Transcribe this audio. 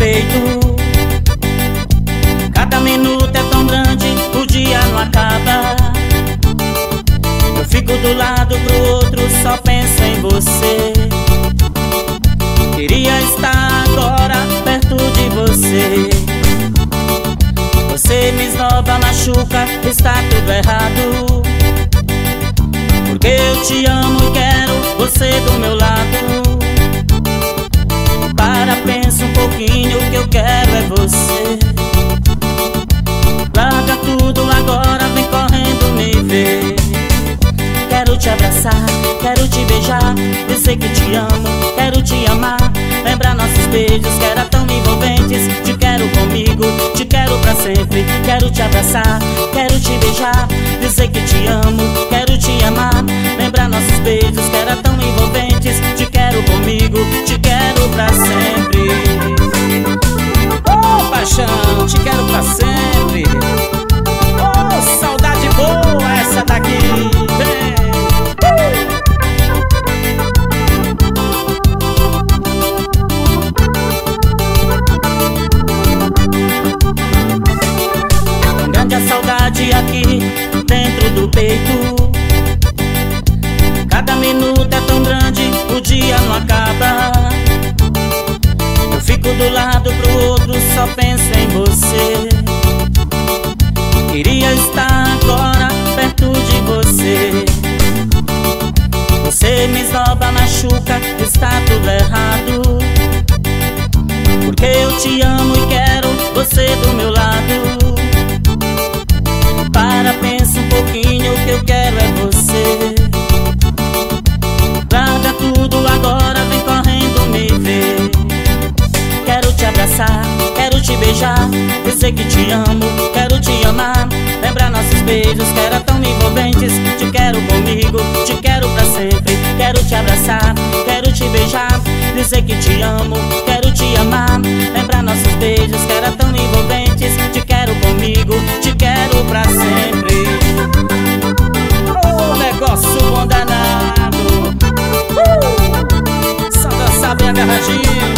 peito. Cada minuto é tão grande, o dia não acaba. Eu fico do lado pro outro, só penso em você. Queria estar agora perto de você. Você me esnova, machuca, está tudo errado. Porque eu te amo e quero você do meu lado te beijar Dizer que te amo, quero te amar. Lembrar nossos beijos que eram tão envolventes. Te quero comigo, te quero pra sempre. Quero te abraçar, quero te beijar. Dizer que te amo, quero te amar. Lembrar nossos beijos que eram tão envolventes saudade aqui dentro do peito. Cada minuto é tão grande, o dia não acaba. Eu fico do lado pro outro, só penso em você. Queria estar agora perto de você. Você me esnoba, machuca, está tudo errado. Porque eu te amo e abraçar, quero te beijar Dizer que te amo, quero te amar. Lembrar nossos beijos que eram tão envolventes Te quero comigo, te quero pra sempre Quero te abraçar, quero te beijar Dizer que te amo, quero te amar. Lembrar nossos beijos que eram tão envolventes Te quero comigo, te quero pra sempre. O oh, negócio bom danado uh! Só dançar bem agarradinho